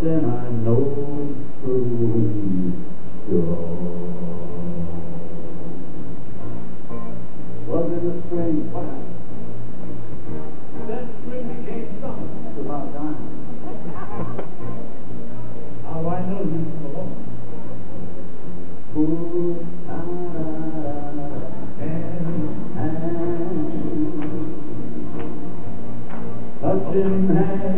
then I know who you're. Was it a spring, what happened? That spring became summer. It's about time. How I know you for long. Ooh, ah, and, and, touching hands.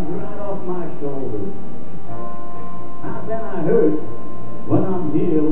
right off my shoulders. How then, I hurt when I'm healed?